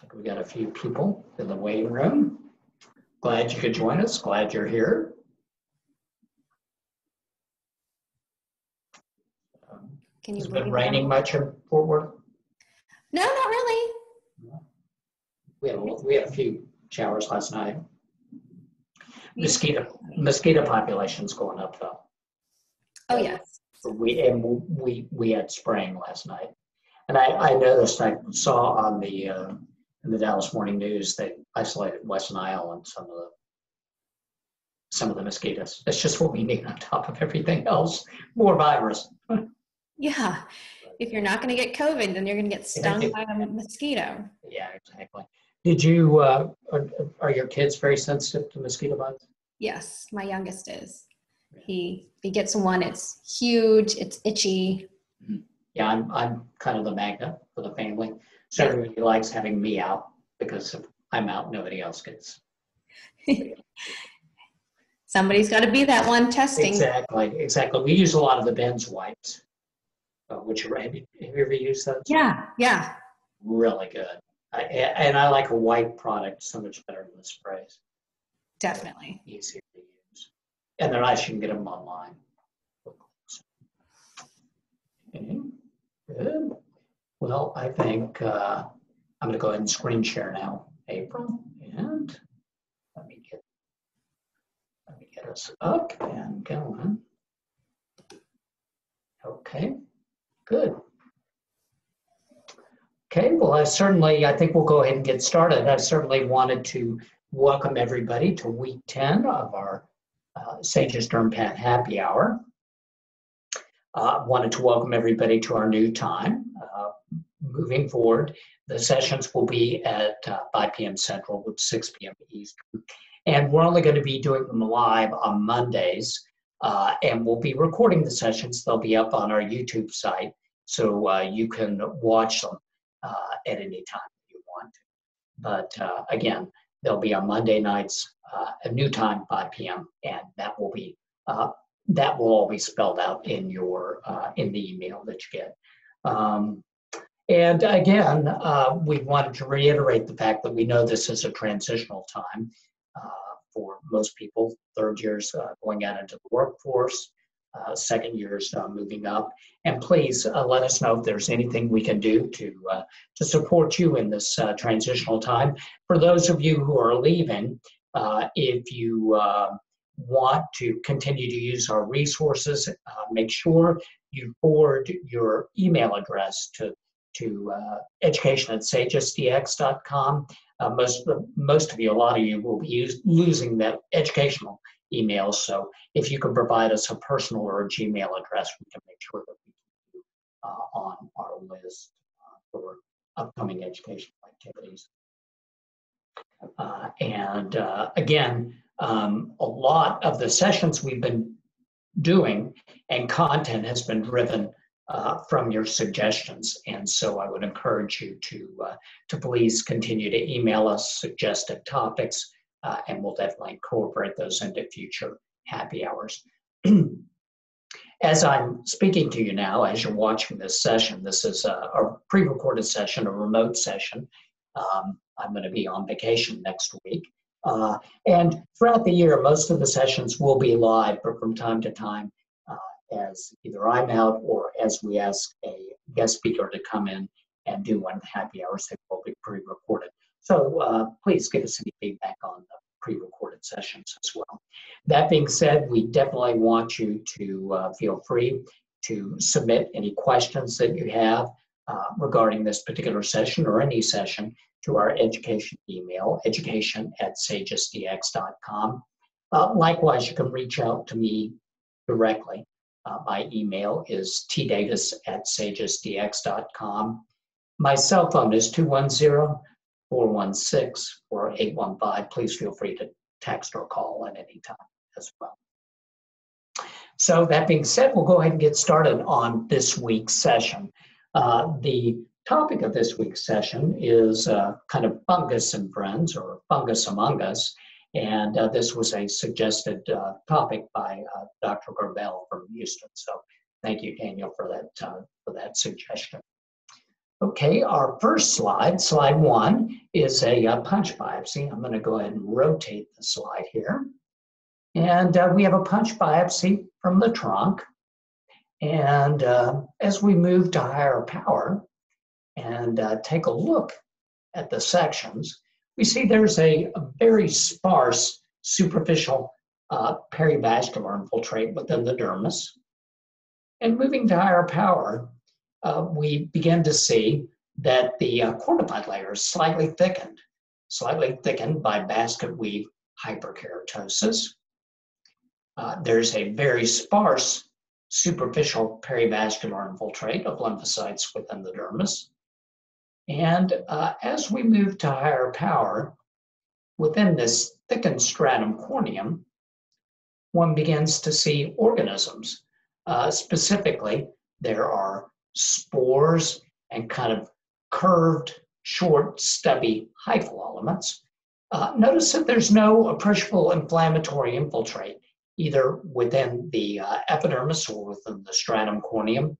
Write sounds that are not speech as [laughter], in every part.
Looks like we got a few people in the waiting room. Glad you could join us. Glad you're here. Um, Can you Has been raining much in Fort Worth? No, not really. We had, a- we had a few showers last night. Mosquito, mosquito population's going up though. Oh, yes. We, and we, we had spraying last night. And I, I noticed, I saw on the, uh, in the Dallas Morning News, they isolated West Nile and some of the, some of the mosquitoes. That's just what we need on top of everything else, more virus. Yeah. If you're not going to get COVID, then you're going to get stung Yeah. by a mosquito. Yeah, exactly. Did you, uh, are, are your kids very sensitive to mosquito bites? Yes, my youngest is. He he gets one. It's huge. It's itchy. Yeah, I'm, I'm kind of the magnet for the family. So everybody likes having me out because if I'm out, nobody else gets. [laughs] Somebody's got to be that one testing. Exactly, exactly. We use a lot of the Ben's wipes, uh, which are, have you, have you ever used those? Yeah, yeah. Really good. I, and I like a white product so much better than the sprays. Definitely. Easier to use. And they're nice, you can get them online. Okay, [laughs] Good. Well, I think uh, I'm going to go ahead and screen share now, April, and let me get let me get us up and going. Okay, good. Okay, well, I certainly, I think we'll go ahead and get started. I certainly wanted to welcome everybody to week 10 of our uh, Sagis Durham Pat Happy Hour. Uh, wanted to welcome everybody to our new time. Moving forward, the sessions will be at uh, 5 p.m. Central with 6 p.m. Eastern. And we're only going to be doing them live on Mondays. Uh, and we'll be recording the sessions. They'll be up on our YouTube site. So uh, you can watch them uh, at any time you want. But uh, again, they'll be on Monday nights, uh, a new time, 5 p.m., and that will be that will all be spelled out in your in the email that you get. Um, and again, uh, we wanted to reiterate the fact that we know this is a transitional time uh, for most people. Third years uh, going out into the workforce, uh, second years uh, moving up. And please uh, let us know if there's anything we can do to to support you in this transitional time. For those of you who are leaving, if you uh, want to continue to use our resources, make sure you forward your email address to to uh, education at sagisdx.com. Uh, most most of you, a lot of you, will be use, losing that educational email. So if you can provide us a personal or a Gmail address, we can make sure that we keep you uh, on our list uh, for upcoming educational activities. Uh, and uh, again, um, a lot of the sessions we've been doing and content has been driven uh, from your suggestions. And so I would encourage you to, uh, to please continue to email us suggested topics, uh, and we'll definitely incorporate those into future happy hours. [clears throat] as I'm speaking to you now, as you're watching this session, this is a, a pre recorded session, a remote session. Um, I'm going to be on vacation next week. Uh, and throughout the year, most of the sessions will be live, but from time to time, as either I'm out or as we ask a guest speaker to come in and do one of the happy hours, they will be pre recorded. So uh, please give us any feedback on the pre recorded sessions as well. That being said, we definitely want you to uh, feel free to submit any questions that you have uh, regarding this particular session or any session to our education email, education at sagisdx.com. Uh, likewise, you can reach out to me directly. Uh, my email is tdavis at sagisdx.com. My cell phone is 210 416 4815. Please feel free to text or call at any time as well. So, that being said, we'll go ahead and get started on this week's session. Uh, the topic of this week's session is uh, kind of fungus and friends or fungus among us. And uh, this was a suggested uh, topic by uh, Dr. Gravel from Houston. So thank you, Daniel, for that, uh, for that suggestion. Okay, our first slide, slide one, is a, uh, punch biopsy. I'm going to go ahead and rotate the slide here. And uh, we have a punch biopsy from the trunk. And as we move to higher power and take a look at the sections, we see there's a, a very sparse superficial uh, perivascular infiltrate within the dermis. And moving to higher power, uh, we begin to see that the uh, layer is slightly thickened, slightly thickened by basket weave hyperkeratosis. Uh, there's a very sparse superficial perivascular infiltrate of lymphocytes within the dermis. And uh, as we move to higher power, within this thickened stratum corneum, one begins to see organisms. Uh, specifically, there are spores and kind of curved, short, stubby hyphal elements. Uh, notice that there's no appreciable inflammatory infiltrate, either within the uh, epidermis or within the stratum corneum.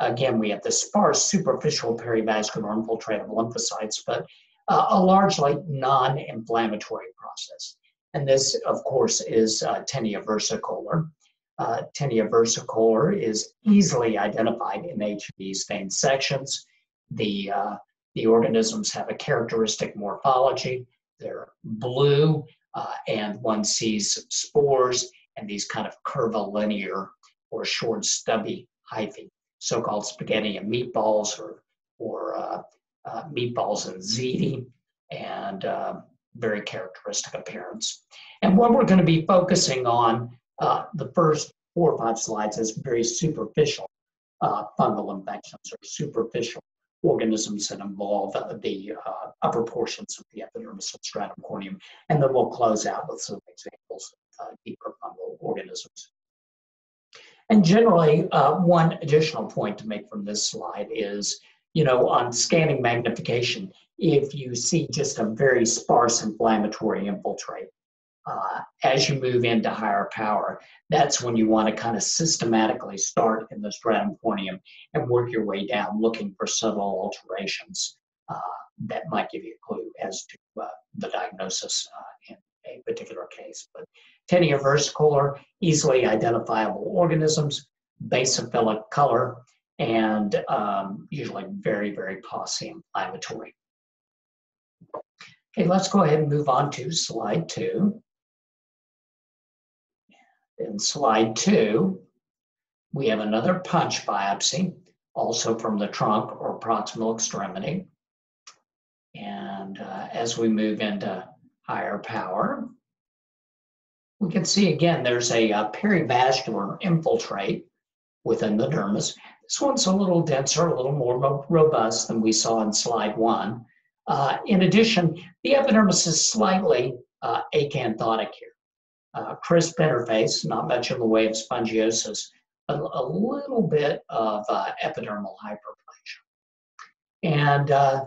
Again, we have the sparse superficial perivascular infiltrate of lymphocytes, but uh, a largely non-inflammatory process. And this, of course, is uh, tinea versicolor uh, tinea versicolor is easily identified in H&E stained sections. The, uh, the organisms have a characteristic morphology. They're blue, uh, and one sees spores and these kind of curvilinear or short stubby hyphae, so-called spaghetti and meatballs or, or uh, uh, meatballs and ziti, and uh, very characteristic appearance. And what we're going to be focusing on uh, the first four or five slides is very superficial uh, fungal infections or superficial organisms that involve the uh, upper portions of the epidermis and stratum corneum. And then we'll close out with some examples of uh, deeper fungal organisms. And generally, uh, one additional point to make from this slide is, you know, on scanning magnification, if you see just a very sparse inflammatory infiltrate, uh, as you move into higher power, that's when you want to kind of systematically start in the stratum corneum and work your way down, looking for subtle alterations uh, that might give you a clue as to uh, the diagnosis uh, in a particular case. But tinea versicolor, easily identifiable organisms, basophilic color, and um, usually very, very paucely inflammatory. Okay, let's go ahead and move on to slide two. In slide two, we have another punch biopsy, also from the trunk or proximal extremity. And uh, as we move into higher power, we can see again there's a, a uh, perivascular infiltrate within the dermis. This one's a little denser, a little more robust than we saw in slide one. Uh, in addition, the epidermis is slightly uh, acanthotic here uh, crisp interface, not much in the way of spongiosis, a, a little bit of uh, epidermal hyperplasia. And uh,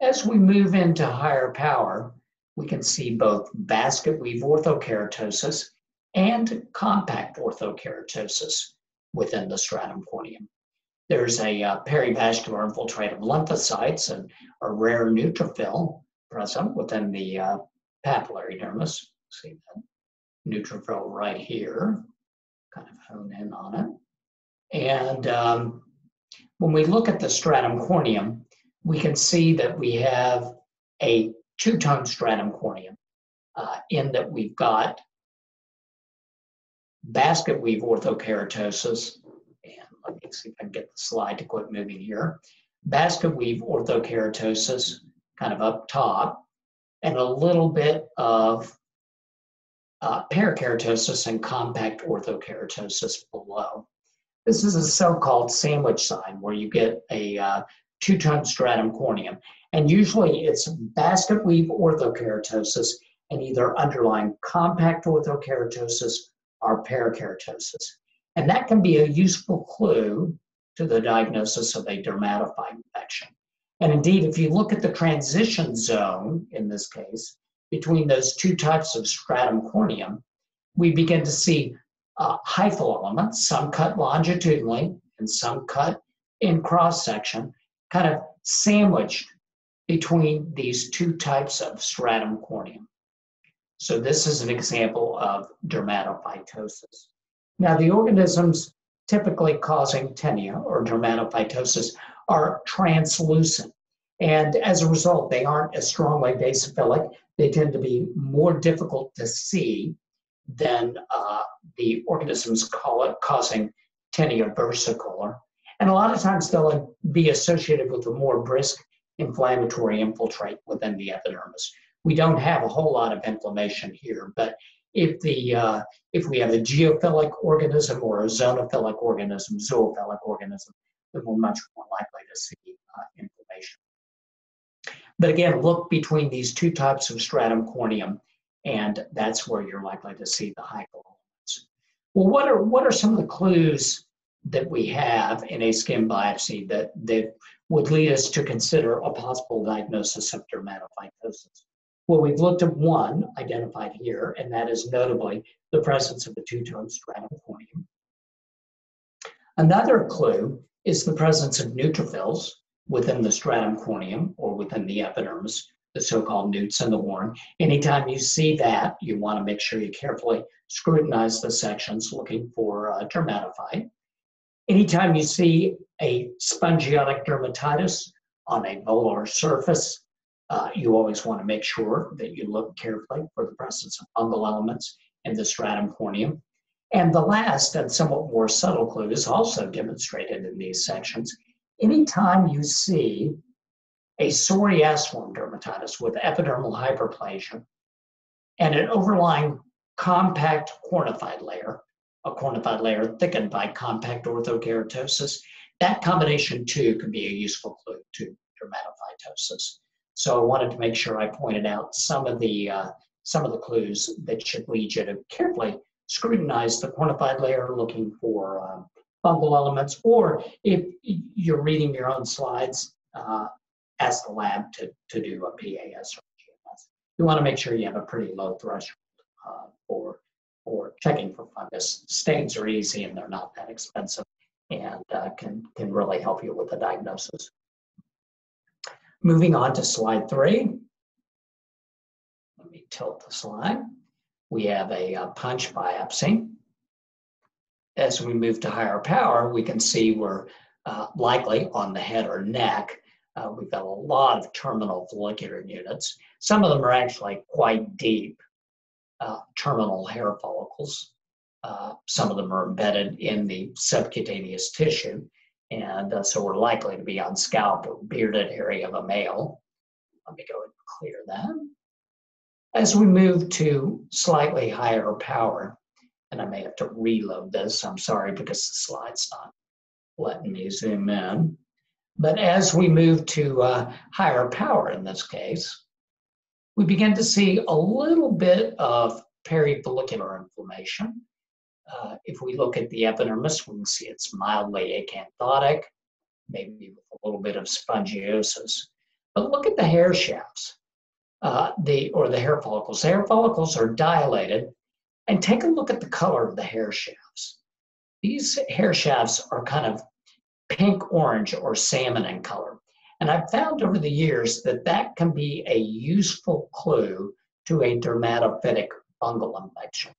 as we move into higher power, we can see both basket weave orthokeratosis and compact orthokeratosis within the stratum corneum. There's a uh, perivascular infiltrate of lymphocytes and a rare neutrophil present within the uh, papillary dermis. See that? neutrophil right here, kind of hone in on it. And um, when we look at the stratum corneum, we can see that we have a two-tone stratum corneum uh, in that we've got basket weave orthokeratosis, and let me see if I can get the slide to quit moving here. Basket weave orthokeratosis kind of up top, and a little bit of uh, parakeratosis and compact orthokeratosis below. This is a so-called sandwich sign where you get a uh, two-tone stratum corneum. And usually it's basket weave orthokeratosis and either underlying compact orthokeratosis or parakeratosis. And that can be a useful clue to the diagnosis of a dermatophyte infection. And indeed, if you look at the transition zone in this case, between those two types of stratum corneum, we begin to see uh, hyphal elements, some cut longitudinally and some cut in cross section, kind of sandwiched between these two types of stratum corneum. So this is an example of dermatophytosis. Now the organisms typically causing tinea or dermatophytosis are translucent. And as a result, they aren't as strongly basophilic. They tend to be more difficult to see than uh, the organisms causing tinea versicolor. And a lot of times they'll be associated with a more brisk inflammatory infiltrate within the epidermis. We don't have a whole lot of inflammation here, but if the uh, if we have a geophilic organism or a zoonophilic organism, zoophilic organism, then we're much more likely to see uh, inflammation. But again, look between these two types of stratum corneum, and that's where you're likely to see the hypoelements. Well, what are what are some of the clues that we have in a skin biopsy that, that would lead us to consider a possible diagnosis of dermatophytosis. Well, we've looked at one identified here, and that is notably the presence of the two-tone stratum corneum. Another clue is the presence of neutrophils within the stratum corneum or within the epidermis, the so-called newts and the horn. Anytime you see that, you want to make sure you carefully scrutinize the sections looking for uh, dermatophyte. Anytime you see a spongiotic dermatitis on a volar surface, uh, you always want to make sure that you look carefully for the presence of fungal elements in the stratum corneum. And the last and somewhat more subtle clue is also demonstrated in these sections. Anytime you see a psoriasiform dermatitis with epidermal hyperplasia and an overlying compact cornified layer, a cornified layer thickened by compact orthokeratosis. That combination too can be a useful clue to dermatophytosis. So I wanted to make sure I pointed out some of the uh, some of the clues that should lead you to carefully scrutinize the cornified layer, looking for uh, fungal elements, or if you're reading your own slides, uh, ask the lab to, to do a PAS or GMS. You want to make sure you have a pretty low threshold uh, for for checking for fungus. Stains are easy and they're not that expensive and uh, can, can really help you with the diagnosis. Moving on to slide three. Let me tilt the slide. We have a, a uh, punch biopsy. As we move to higher power, we can see we're uh, likely on the head or neck. Uh, we've got a lot of terminal follicular units. Some of them are actually quite deep uh, terminal hair follicles. Uh, some of them are embedded in the subcutaneous tissue, and uh, so we're likely to be on scalp or bearded area of a male. Let me go and clear that. As we move to slightly higher power, and I may have to reload this, I'm sorry because the slide's not letting me zoom in. But as we move to uh, higher power in this case, we begin to see a little bit of perifollicular inflammation. Uh, if we look at the epidermis, we can see it's mildly acanthotic, maybe with a little bit of spongiosis. But look at the hair shafts, uh, the or the hair follicles. The hair follicles are dilated, and take a look at the color of the hair shafts. These hair shafts are kind of pink orange or salmon in color. And I've found over the years that that can be a useful clue to a dermatophytic fungal infection.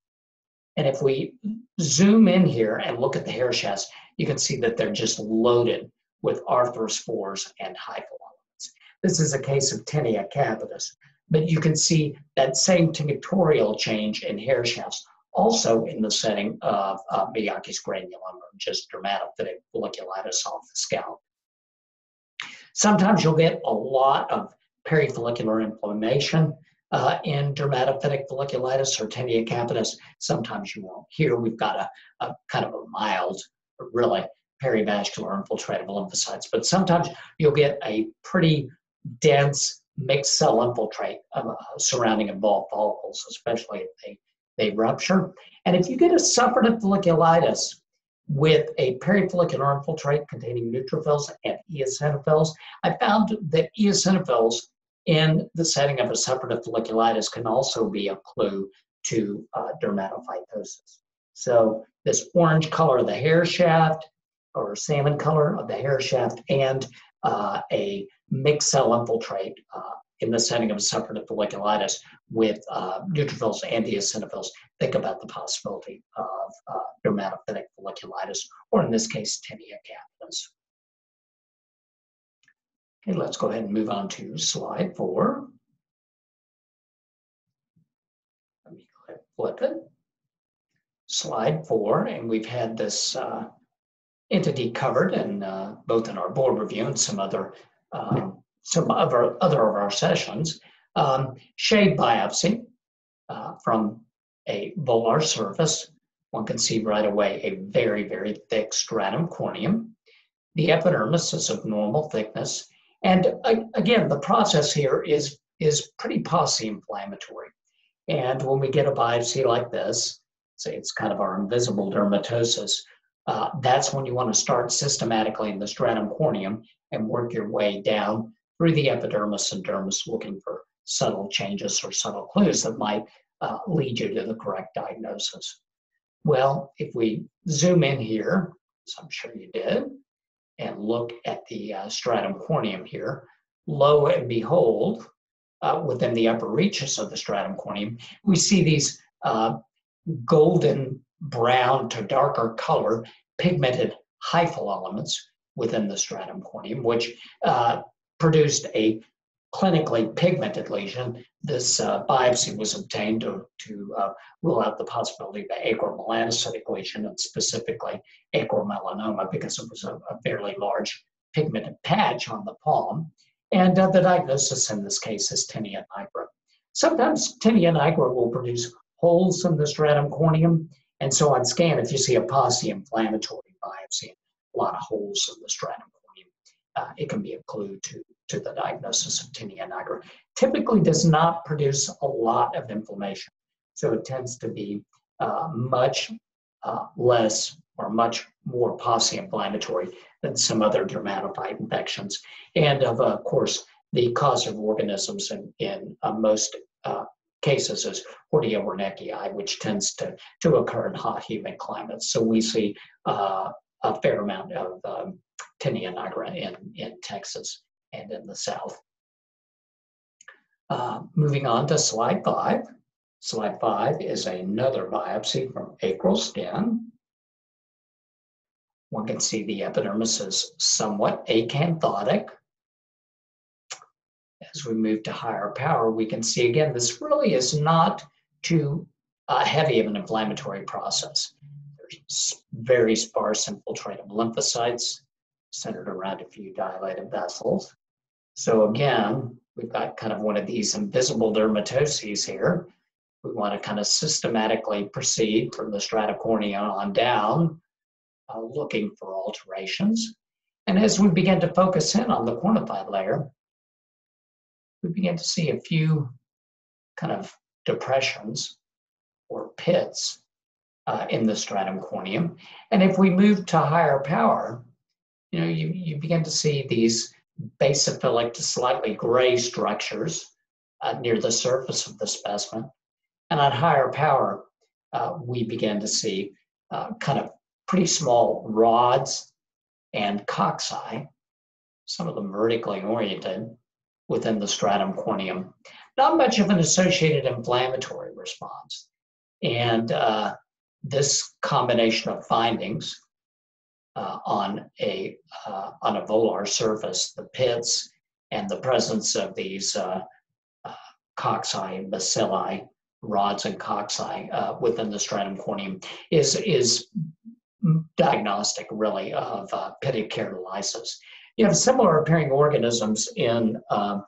And if we zoom in here and look at the hair shafts, you can see that they're just loaded with arthrospores and hyphoelements. This is a case of tinea capitis, but you can see that same tinctorial change in hair shafts also in the setting of uh, Majocchi's granuloma or just dermatophytic folliculitis off the scalp. Sometimes you'll get a lot of perifollicular inflammation uh, in dermatophytic folliculitis or tinea capitis. Sometimes you won't. Here we've got a, a kind of a mild, really perivascular infiltrative lymphocytes, but sometimes you'll get a pretty dense mixed cell infiltrate uh, surrounding involved follicles, especially if they, they rupture. And if you get a suppurative folliculitis, with a perifollicular infiltrate containing neutrophils and eosinophils. I found that eosinophils in the setting of a suppurative folliculitis can also be a clue to uh, dermatophytosis. So this orange color of the hair shaft or salmon color of the hair shaft and uh, a mixed cell infiltrate uh, in the setting of suppurative folliculitis with uh, neutrophils and the eosinophils, think about the possibility of uh, dermatophytic folliculitis, or in this case, tinea capitis. Okay, let's go ahead and move on to slide four. Let me flip it. Slide four, and we've had this uh, entity covered and uh, both in our board review and some other um, some other other of our sessions. Um, biopsy uh, from a volar surface. One can see right away a very, very thick stratum corneum. The epidermis is of normal thickness. And again, the process here is, is pretty pauci inflammatory. And when we get a biopsy like this, say it's kind of our invisible dermatosis, uh, that's when you want to start systematically in the stratum corneum and work your way down through the epidermis and dermis looking for subtle changes or subtle clues that might uh, lead you to the correct diagnosis. Well, if we zoom in here, as I'm sure you did, and look at the uh, stratum corneum here, lo and behold, uh, within the upper reaches of the stratum corneum, we see these uh, golden brown to darker color pigmented hyphal elements within the stratum corneum, which uh, produced a clinically pigmented lesion. This uh, biopsy was obtained to, to uh, rule out the possibility of an acromelanocytic lesion and specifically acromelanoma because it was a, a fairly large pigmented patch on the palm. And uh, the diagnosis in this case is tinea nigra. Sometimes tinea nigra will produce holes in the stratum corneum. And so on scan, if you see a pauci inflammatory biopsy, a lot of holes in the stratum uh, it can be a clue to, to the diagnosis of tinea nigra. Typically does not produce a lot of inflammation. So it tends to be uh, much uh, less or much more pauci inflammatory than some other dermatophyte infections. And of course, the causative organisms in, in uh, most uh, cases is Hortaea werneckii, which tends to, to occur in hot, humid climates. So we see uh, a fair amount of um, tinea nigra in, in Texas and in the South. Uh, moving on to slide five. Slide five is another biopsy from acral skin. One can see the epidermis is somewhat acanthotic. As we move to higher power, we can see again, this really is not too uh, heavy of an inflammatory process. There's very sparse infiltrative lymphocytes centered around a few dilated vessels. So again, we've got kind of one of these invisible dermatoses here. We want to kind of systematically proceed from the stratocornea on down uh, looking for alterations. And as we begin to focus in on the cornified layer, we begin to see a few kind of depressions or pits uh, in the stratum corneum. And if we move to higher power, you know, you, you begin to see these basophilic to slightly gray structures uh, near the surface of the specimen. And at higher power, uh, we begin to see uh, kind of pretty small rods and cocci, some of them vertically oriented within the stratum corneum. Not much of an associated inflammatory response. And uh, this combination of findings uh, on a uh, on a volar surface, the pits, and the presence of these uh, uh, cocci bacilli, rods and cocci uh, within the stratum corneum, is is diagnostic, really, of uh. You have similar appearing organisms in um,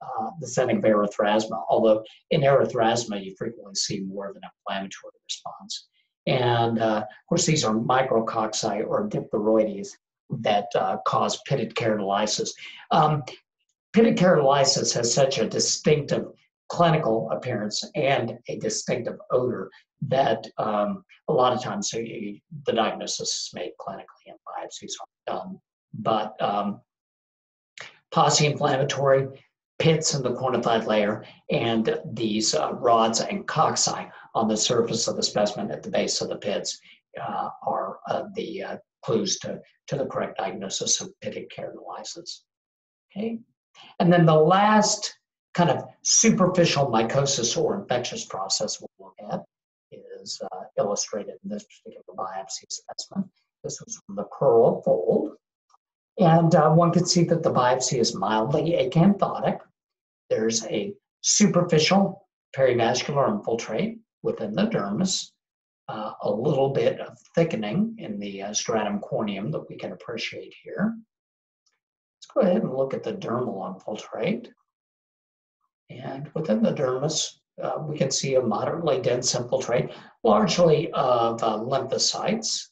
uh, the setting of erythrasma, although in erythrasma you frequently see more of an inflammatory response. And uh, of course, these are micrococci or diphtheroids that uh, cause pitted keratolysis. Um, pitted keratolysis has such a distinctive clinical appearance and a distinctive odor that um, a lot of times the diagnosis is made clinically and biopsies are done. But um, pauci inflammatory, pits in the cornified layer, and these uh, rods and cocci on the surface of the specimen at the base of the pits uh, are uh, the uh, clues to, to the correct diagnosis of pitted keratolysis. Okay. And then the last kind of superficial mycosis or infectious process we'll look at is uh, illustrated in this particular biopsy specimen. This was from the crural fold. And uh, one can see that the biopsy is mildly acanthotic. There's a superficial perivascular infiltrate within the dermis, uh, a little bit of thickening in the uh, stratum corneum that we can appreciate here. Let's go ahead and look at the dermal infiltrate. And within the dermis, uh, we can see a moderately dense infiltrate, largely of uh, lymphocytes,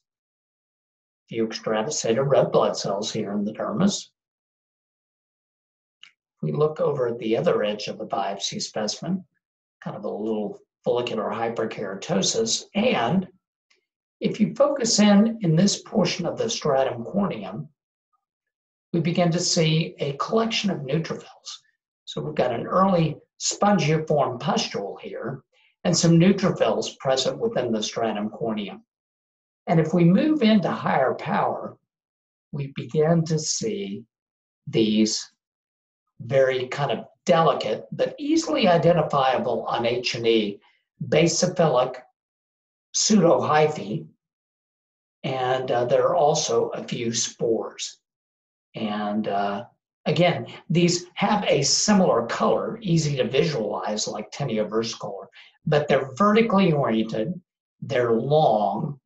few extravasated red blood cells here in the dermis. We look over at the other edge of the biopsy specimen, kind of a little follicular hyperkeratosis. And if you focus in in this portion of the stratum corneum, we begin to see a collection of neutrophils. So we've got an early spongiform pustule here and some neutrophils present within the stratum corneum. And if we move into higher power, we begin to see these very kind of delicate but easily identifiable on H&E basophilic pseudohyphae, and uh, there are also a few spores. And uh, again, these have a similar color, easy to visualize like tinea versicolor, but they're vertically oriented, they're long,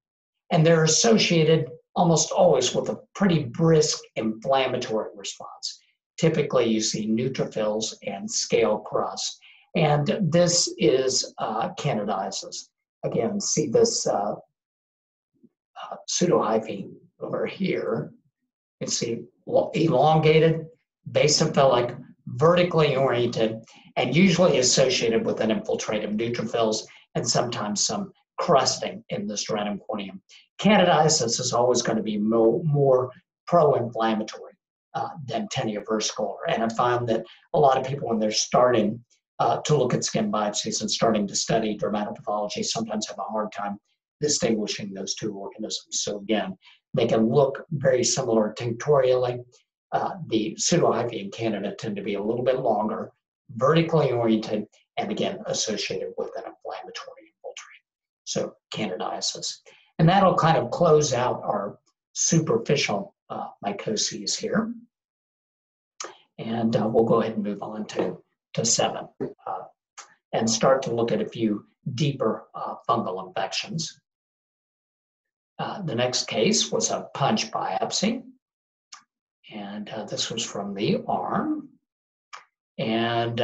and they're associated almost always with a pretty brisk inflammatory response. Typically, you see neutrophils and scale crust, and this is uh. Again, see this uh, uh, pseudohyphae over here. You see elongated, basophilic, vertically oriented, and usually associated with an infiltrate of neutrophils and sometimes some crusting in the stratum corneum. Candidiasis is always going to be more, more pro-inflammatory uh, than tinea versicolor. And I found that a lot of people, when they're starting uh, to look at skin biopsies and starting to study dermatopathology, sometimes have a hard time distinguishing those two organisms. So again, they can look very similar tinctorially. Uh, the pseudohyphae in Candida tend to be a little bit longer, vertically oriented, and again, associated with an inflammatory infiltrate, so candidiasis. And that'll kind of close out our superficial uh, mycoses here. And uh, we'll go ahead and move on to, to seven uh, and start to look at a few deeper uh, fungal infections. Uh, the next case was a punch biopsy. And uh, this was from the arm. And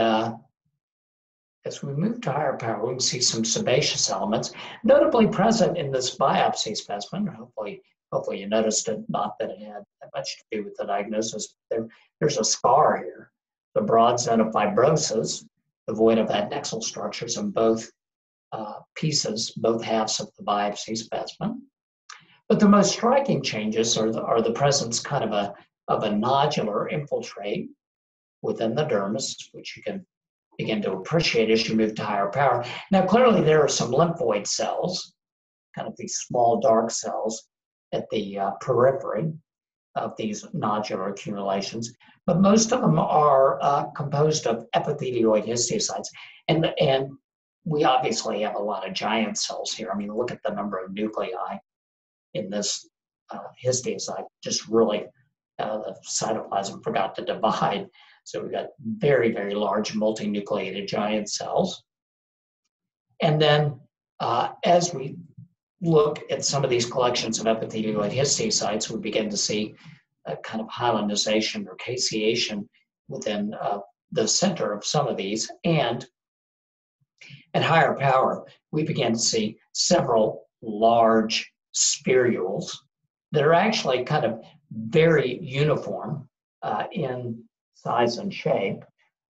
as we move to higher power, we can see some sebaceous elements, notably present in this biopsy specimen. Hopefully, hopefully you noticed it, not that it had much to do with the diagnosis. There, there's a scar here, the broad zone of fibrosis, devoid of adnexal structures in both uh, pieces, both halves of the biopsy specimen. But the most striking changes are the, are the presence kind of a, of a nodular infiltrate within the dermis, which you can begin to appreciate as you move to higher power. Now, clearly, there are some lymphoid cells, kind of these small dark cells at the uh, periphery of these nodular accumulations, but most of them are uh, composed of epithelioid histiocytes. And, and we obviously have a lot of giant cells here. I mean, look at the number of nuclei in this uh, histiocyte, just really, uh, the cytoplasm forgot to divide. So we've got very, very large multinucleated giant cells. And then uh, as we look at some of these collections of epithelioid histiocytes, we begin to see a kind of hyalinization or caseation within uh, the center of some of these. And at higher power, we begin to see several large spherules that are actually kind of very uniform uh, in size and shape.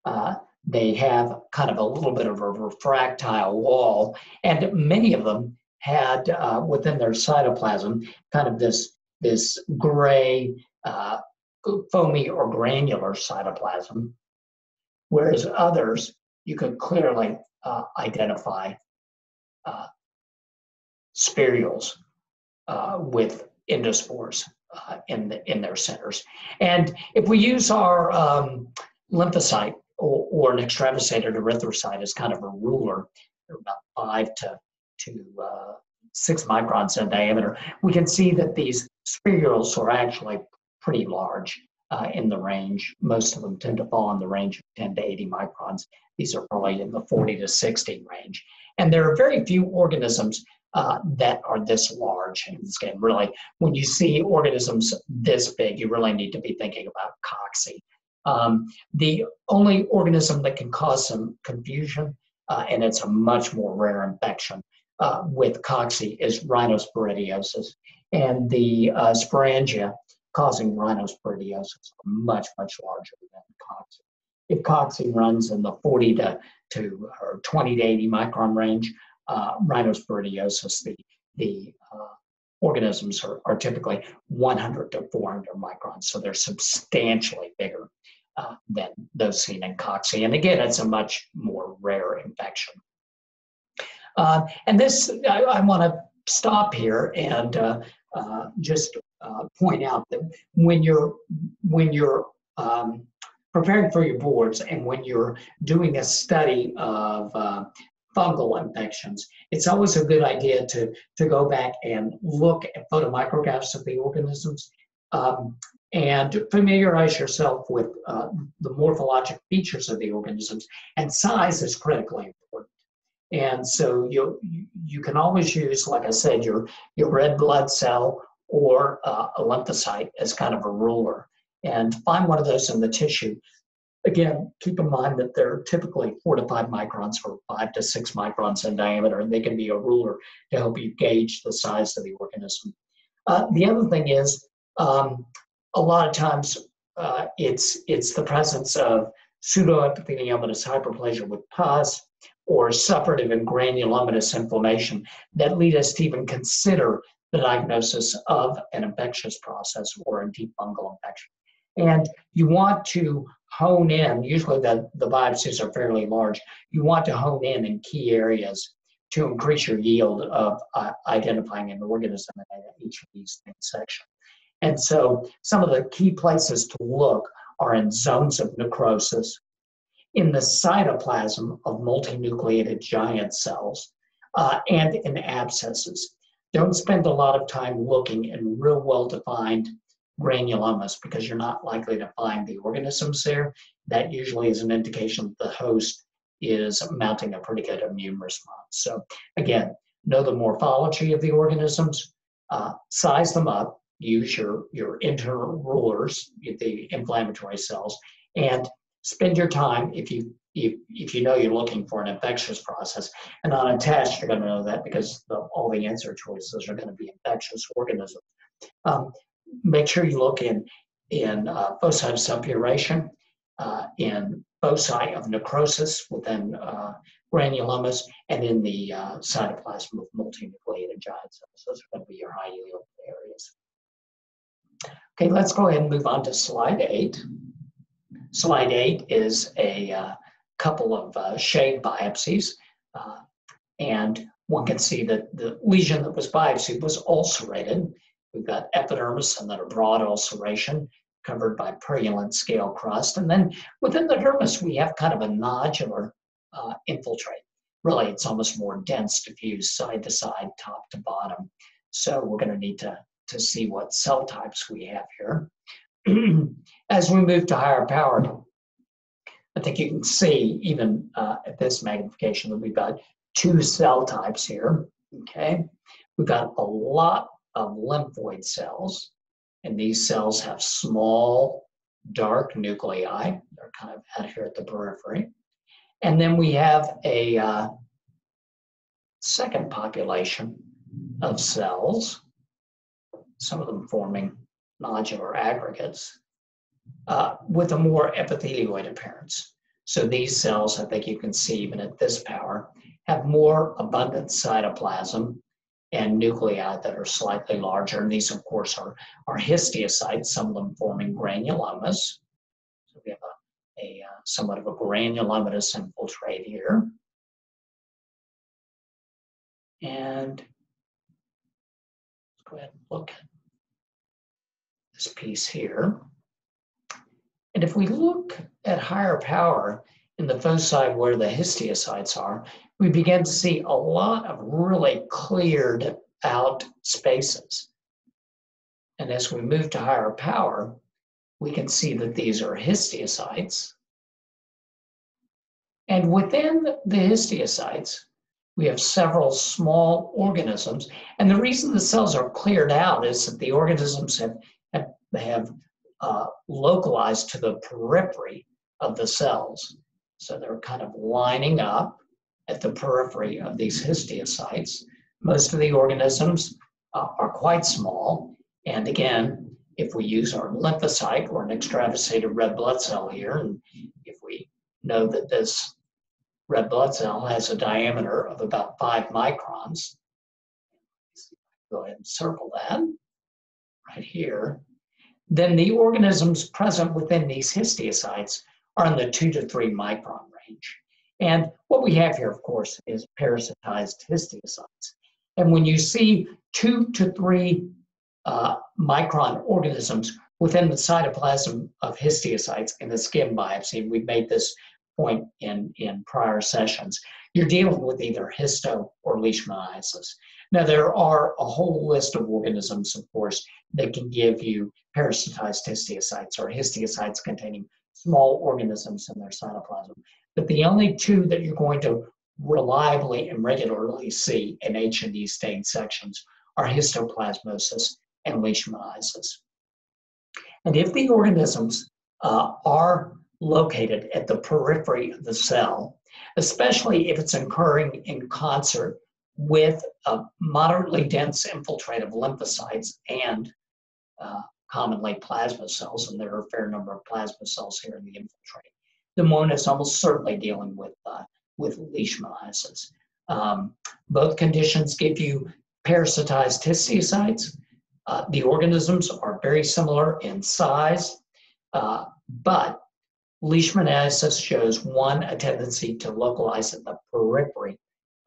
Uh, they have kind of a little bit of a refractile wall, and many of them had uh, within their cytoplasm kind of this this gray, uh, foamy or granular cytoplasm, whereas others you could clearly uh, identify uh, spherules uh, with endospores uh, in, the, in their centers. And if we use our um, lymphocyte or, or, an extravasated erythrocyte as kind of a ruler, they're about five to, to uh, six microns in diameter, we can see that these spherules are actually pretty large uh, in the range. Most of them tend to fall in the range of 10 to 80 microns. These are probably in the 40 to 60 range. And there are very few organisms uh, that are this large in this game. Really, when you see organisms this big, you really need to be thinking about cocci. Um, the only organism that can cause some confusion, uh, and it's a much more rare infection uh, with cocci is rhinosporidiosis. And the uh, sporangia causing rhinosporidiosis are much, much larger than cocci. If cocci runs in the 40 to, to or 20 to 80 micron range, uh, rhinosporidiosis, the, the uh, organisms are, are typically 100 to 400 microns, so they're substantially bigger uh, than those seen in cocci. And again, it's a much more rare infection. Uh, and this, I, I want to stop here and uh, uh, just uh, point out that when you're when you're um, preparing for your boards and when you're doing a study of uh, fungal infections, it's always a good idea to, to go back and look at photomicrographs of the organisms um, and familiarize yourself with uh, the morphologic features of the organisms. And size is critically important. And so you you can always use, like I said, your your red blood cell or uh, a lymphocyte as kind of a ruler and find one of those in the tissue. Again, keep in mind that they're typically four to five microns or five to six microns in diameter, and they can be a ruler to help you gauge the size of the organism. Uh, the other thing is, um, a lot of times uh, it's it's the presence of pseudoepitheliomatous hyperplasia with pus or suppurative and granulomatous inflammation that lead us to even consider the diagnosis of an infectious process or a deep fungal infection. And you want to hone in, usually the, the biopsies are fairly large, you want to hone in in key areas to increase your yield of uh, identifying an organism in each of these sections. And so some of the key places to look are in zones of necrosis, in the cytoplasm of multinucleated giant cells, uh, and in abscesses don't spend a lot of time looking in real well defined granulomas because you're not likely to find the organisms there. That usually is an indication that the host is mounting a pretty good immune response. So again, know the morphology of the organisms, uh, size them up, use your, your internal rulers, the inflammatory cells, and spend your time if you if, if you know you're looking for an infectious process. And on a test, you're going to know that because the, all the answer choices are going to be infectious organisms. Um, make sure you look in, in uh, foci of suppuration, uh, in foci of necrosis within uh, granulomas, and in the uh, cytoplasm of multinucleated giant cells. Those are going to be your high yield areas. Okay, let's go ahead and move on to slide eight. Slide eight is a uh, couple of uh, shave biopsies. Uh, and one can see that the lesion that was biopsied was ulcerated. We've got epidermis and then a broad ulceration covered by purulent scale crust. And then within the dermis, we have kind of a nodular uh, infiltrate. Really, it's almost more dense, diffuse, side to side, top to bottom. So we're going to need to, to see what cell types we have here. [clears throat] As we move to higher power, I think you can see even uh, at this magnification that we've got two cell types here, okay? We've got a lot of lymphoid cells, and these cells have small, dark nuclei. They're kind of out here at the periphery. And then we have a uh, second population of cells, some of them forming nodular aggregates, uh, with a more epithelioid appearance. So these cells, I think you can see even at this power, have more abundant cytoplasm and nuclei that are slightly larger. And these, of course, are, are histiocytes, some of them forming granulomas. So we have a, a uh, somewhat of a granulomatous infiltrate here. And let's go ahead and look at this piece here. And if we look at higher power in the foci where the histiocytes are, we begin to see a lot of really cleared out spaces. And as we move to higher power, we can see that these are histiocytes. And within the histiocytes, we have several small organisms. And the reason the cells are cleared out is that the organisms have, have, have uh, localized to the periphery of the cells. So they're kind of lining up at the periphery of these histiocytes. Most of the organisms uh, are quite small. And again, if we use our lymphocyte or an extravasated red blood cell here, and if we know that this red blood cell has a diameter of about five microns, go ahead and circle that right here, then the organisms present within these histiocytes are in the two to three micron range. And what we have here, of course, is parasitized histiocytes. And when you see two to three uh, micron organisms within the cytoplasm of histiocytes in the skin biopsy, we've made this point in, in prior sessions, you're dealing with either histo or leishmaniasis. Now, there are a whole list of organisms, of course, that can give you parasitized histiocytes or histiocytes containing small organisms in their cytoplasm. But the only two that you're going to reliably and regularly see in H&E stained sections are histoplasmosis and leishmaniasis. And if the organisms uh, are located at the periphery of the cell, especially if it's occurring in concert with a moderately dense infiltrate of lymphocytes and uh, commonly plasma cells, and there are a fair number of plasma cells here in the infiltrate. The one is almost certainly dealing with, uh, with leishmaniasis. Um, both conditions give you parasitized histiocytes. Uh, the organisms are very similar in size, uh, but leishmaniasis shows one, a tendency to localize at the periphery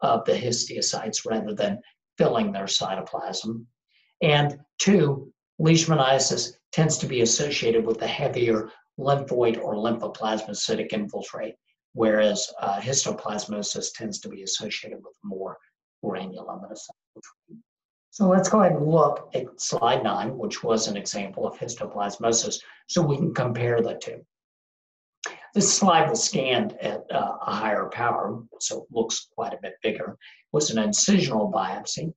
of the histiocytes rather than filling their cytoplasm. And two, leishmaniasis tends to be associated with a heavier lymphoid or lymphoplasmacytic infiltrate, whereas uh, histoplasmosis tends to be associated with more granulomatous infiltrate. So let's go ahead and look at slide nine, which was an example of histoplasmosis, so we can compare the two. This slide was scanned at uh, a higher power, so it looks quite a bit bigger. It was an incisional biopsy.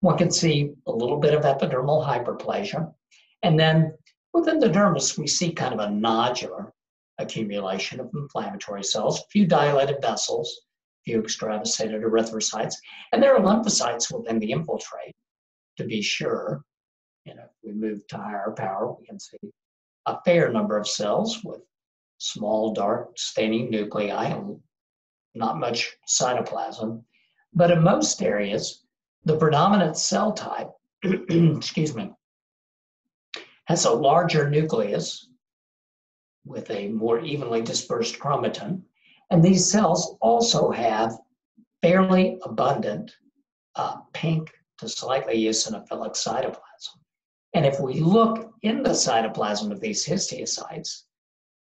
One can see a little bit of epidermal hyperplasia. And then within the dermis, we see kind of a nodular accumulation of inflammatory cells, a few dilated vessels, a few extravasated erythrocytes, and there are lymphocytes within the infiltrate, to be sure. You know, if we move to higher power, we can see a fair number of cells with small dark staining nuclei and not much cytoplasm. But in most areas, the predominant cell type, [clears throat] excuse me, has a larger nucleus with a more evenly dispersed chromatin. And these cells also have fairly abundant uh, pink to slightly eosinophilic cytoplasm. And if we look in the cytoplasm of these histiocytes,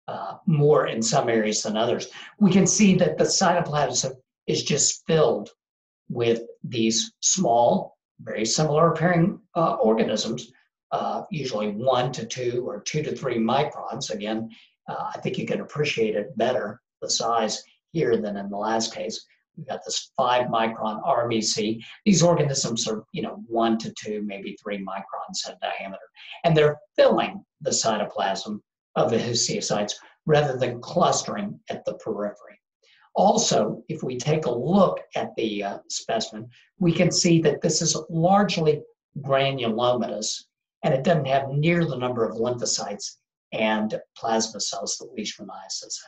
uh, more in some areas than others, we can see that the cytoplasm is just filled with these small, very similar appearing uh, organisms, uh, usually one to two or two to three microns. Again, uh, I think you can appreciate it better, the size here than in the last case. We've got this five micron RBC. These organisms are, you know, one to two, maybe three microns in diameter. And they're filling the cytoplasm of the histiocytes rather than clustering at the periphery. Also, if we take a look at the uh, specimen, we can see that this is largely granulomatous and it doesn't have near the number of lymphocytes and plasma cells that leishmaniasis has.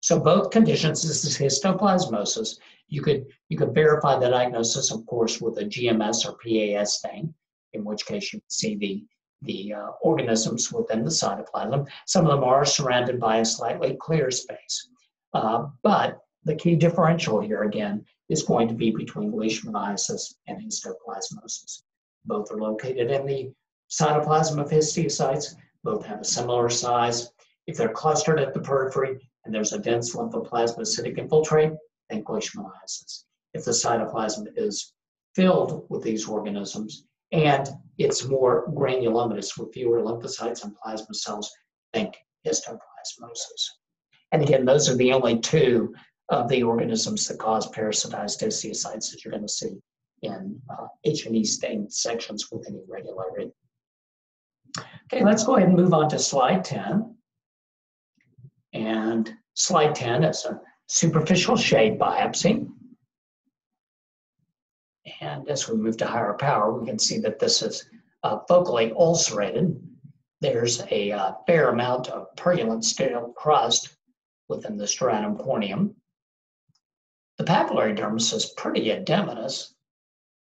So both conditions, this is histoplasmosis. You could you could verify the diagnosis, of course, with a GMS or PAS stain, in which case you see the the uh, organisms within the cytoplasm. Some of them are surrounded by a slightly clear space. Uh, but the key differential here again is going to be between leishmaniasis and histoplasmosis. Both are located in the cytoplasm of histiocytes, both have a similar size. If they're clustered at the periphery and there's a dense lymphoplasmacytic infiltrate, then leishmaniasis. If the cytoplasm is filled with these organisms and it's more granulomatous with fewer lymphocytes and plasma cells, think histoplasmosis. And again, those are the only two of the organisms that cause parasitized histiocytes that you're going to see in uh, H&E stained sections with any regularity. Okay, let's go ahead and move on to slide 10. And slide 10 is a superficial shave biopsy. And as we move to higher power, we can see that this is uh, focally ulcerated. There's a uh, fair amount of purulent stale crust within the stratum corneum. The papillary dermis is pretty edematous.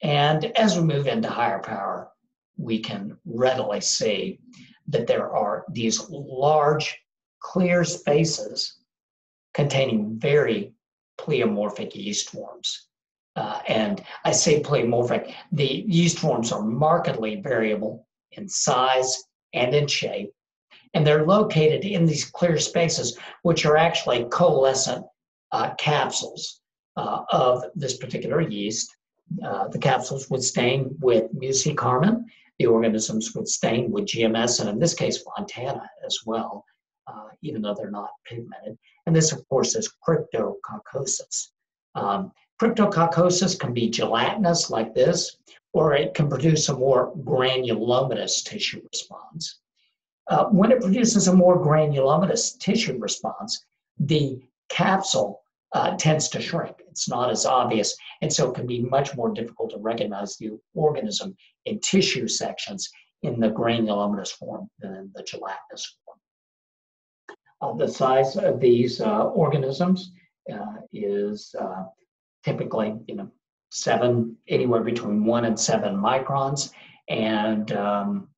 And as we move into higher power, we can readily see that there are these large clear spaces containing very pleomorphic yeast forms. Uh, and I say pleomorphic, the yeast forms are markedly variable in size and in shape. And they're located in these clear spaces, which are actually coalescent uh, capsules uh, of this particular yeast. Uh, the capsules would stain with mucicarmine. The organisms would stain with GMS, and in this case, Fontana as well, uh, even though they're not pigmented. And this, of course, is cryptococcosis. Um, cryptococcosis can be gelatinous like this, or it can produce a more granulomatous tissue response. Uh, when it produces a more granulomatous tissue response, the capsule uh, tends to shrink. It's not as obvious, and so it can be much more difficult to recognize the organism in tissue sections in the granulomatous form than in the gelatinous form. Uh, the size of these uh, organisms uh, is uh, typically, you know, seven, anywhere between one and seven microns, and um,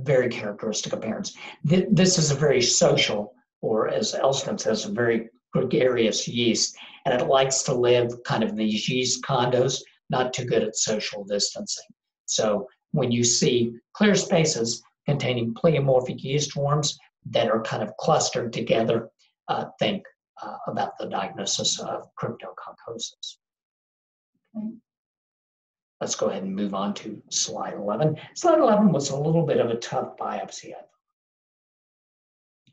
very characteristic appearance. Th- this is a very social, or as Elston says, a very gregarious yeast, and it likes to live kind of in these yeast condos, not too good at social distancing. So when you see clear spaces containing pleomorphic yeast forms that are kind of clustered together, uh, think uh, about the diagnosis of cryptococcosis. Okay. Let's go ahead and move on to slide 11. Slide 11 was a little bit of a tough biopsy, I thought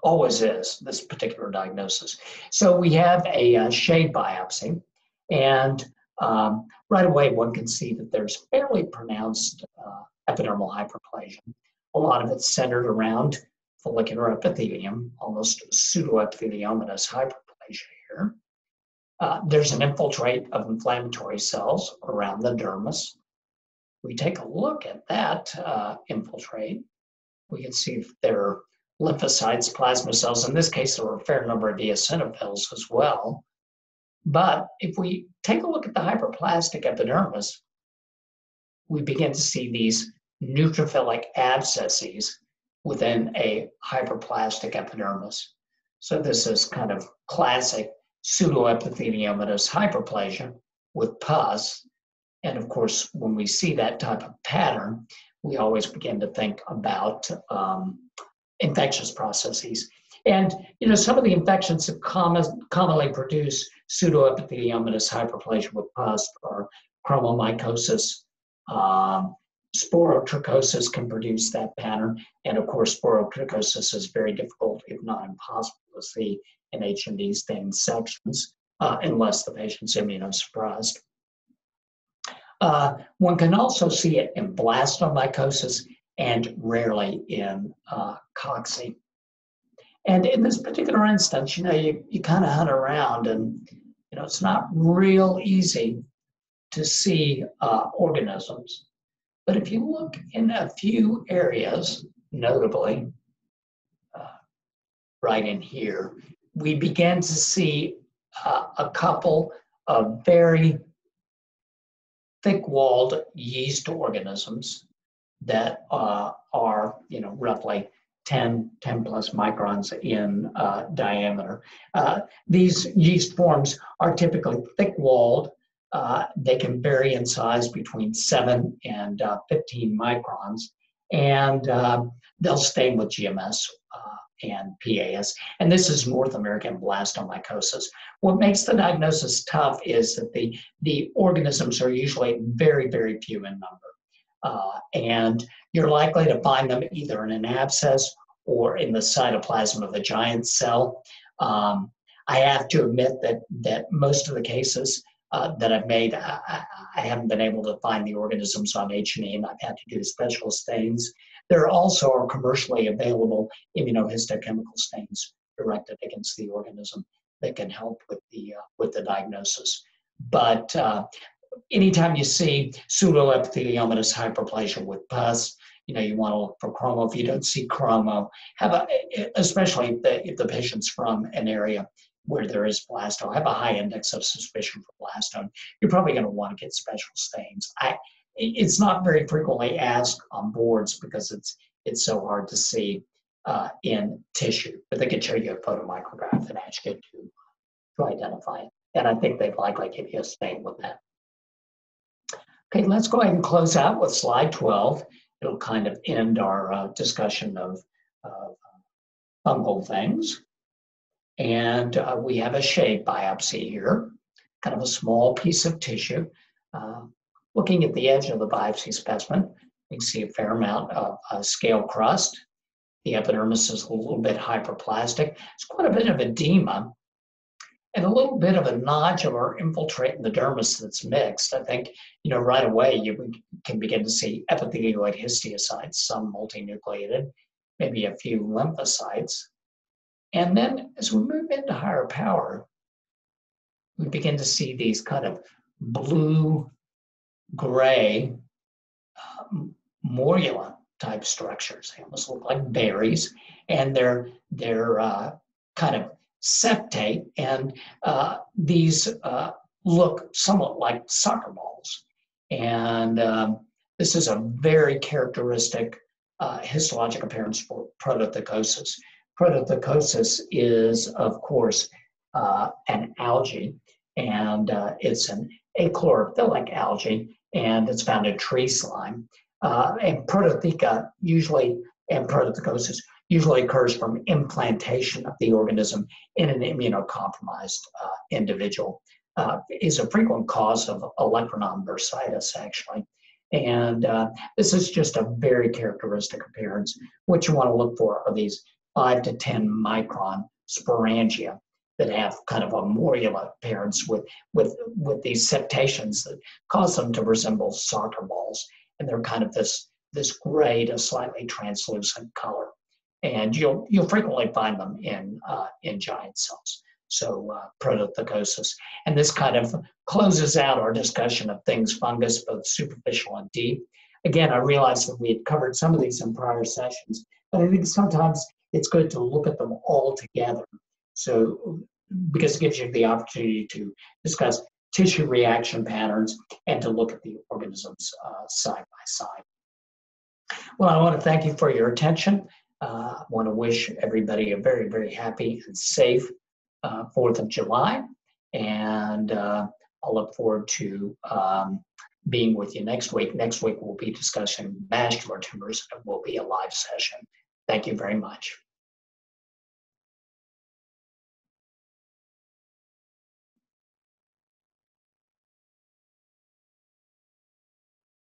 always is, this particular diagnosis. So we have a, uh, shave biopsy, and um, right away one can see that there's fairly pronounced uh, epidermal hyperplasia. A lot of it's centered around follicular epithelium, almost pseudoepitheliomatous hyperplasia here. Uh, there's an infiltrate of inflammatory cells around the dermis. We take a look at that uh, infiltrate. We can see there lymphocytes, plasma cells. In this case, there were a fair number of eosinophils as well. But if we take a look at the hyperplastic epidermis, we begin to see these neutrophilic abscesses within a hyperplastic epidermis. So this is kind of classic pseudoepitheliomatous hyperplasia with pus. And of course, when we see that type of pattern, we always begin to think about um, infectious processes. And you know, some of the infections that common, commonly produce pseudoepitheliomatous hyperplasia with pus are chromomycosis. Um, sporotrichosis can produce that pattern, and of course, sporotrichosis is very difficult, if not impossible, to see in H&E stained sections uh, unless the patient's immunosuppressed. Uh, one can also see it in blastomycosis and rarely in uh. And in this particular instance, you know, you, you kind of hunt around and, you know, it's not real easy to see uh, organisms. But if you look in a few areas, notably uh, right in here, we begin to see uh, a couple of very thick-walled yeast organisms that uh, are, you know, roughly 10, 10 plus microns in uh, diameter. Uh, these yeast forms are typically thick-walled. Uh, they can vary in size between 7 and uh, 15 microns. and um, they'll stain with GMS uh, and PAS. And this is North American blastomycosis. What makes the diagnosis tough is that the, the organisms are usually very, very few in number. Uh, and you're likely to find them either in an abscess or in the cytoplasm of a giant cell. Um, I have to admit that that most of the cases uh, that I've made, I, I, haven't been able to find the organisms on H&E, and I've had to do special stains. There also are commercially available immunohistochemical stains directed against the organism that can help with the uh, with the diagnosis. But uh, anytime you see pseudoepitheliomatous hyperplasia with pus, you know, you want to look for chromo. If you don't see chromo, have a, especially if the, if the patient's from an area where there is blastoma, have a high index of suspicion for blastoma, you're probably going to want to get special stains. I, it's not very frequently asked on boards because it's it's so hard to see uh, in tissue, but they can show you a photomicrograph and ask you to, to identify it. And I think they'd likely give you a stain with that. Okay, let's go ahead and close out with slide 12 it'll kind of end our uh, discussion of uh, fungal things. And uh, we have a shave biopsy here, kind of a small piece of tissue. Uh, looking at the edge of the biopsy specimen, you can see a fair amount of uh, scale crust. The epidermis is a little bit hyperplastic. It's quite a bit of edema and a little bit of a nodular infiltrate in the dermis that's mixed, I think, you know, right away you can begin to see epithelioid histiocytes, some multinucleated, maybe a few lymphocytes. And then as we move into higher power, we begin to see these kind of blue gray um, morula type structures. They almost look like berries, and they're they're uh, kind of septate, and uh, these uh, look somewhat like soccer balls. And um, this is a very characteristic uh, histologic appearance for protothecosis. Protothecosis is, of course, uh, an algae, and uh, it's an achlorophyll algae, and it's found in tree slime. Uh, and prototheca usually, and protothecosis usually occurs from implantation of the organism in an immunocompromised uh, individual. Uh, is a frequent cause of olecranon bursitis, actually. And uh, this is just a very characteristic appearance. What you want to look for are these 5 to 10 micron sporangia that have kind of a morula appearance with, with, with these septations that cause them to resemble soccer balls. And they're kind of this, this gray to slightly translucent color and you'll you'll frequently find them in uh, in giant cells. So uh, and this kind of closes out our discussion of things fungus, both superficial and deep. Again, I realize that we had covered some of these in prior sessions, but I think sometimes it's good to look at them all together. So because it gives you the opportunity to discuss tissue reaction patterns and to look at the organisms uh, side by side. Well, I want to thank you for your attention. Uh, I want to wish everybody a very, very happy and safe uh, 4th of July. And uh, I'll look forward to um, being with you next week. Next week, we'll be discussing vascular tumors. And it will be a live session. Thank you very much.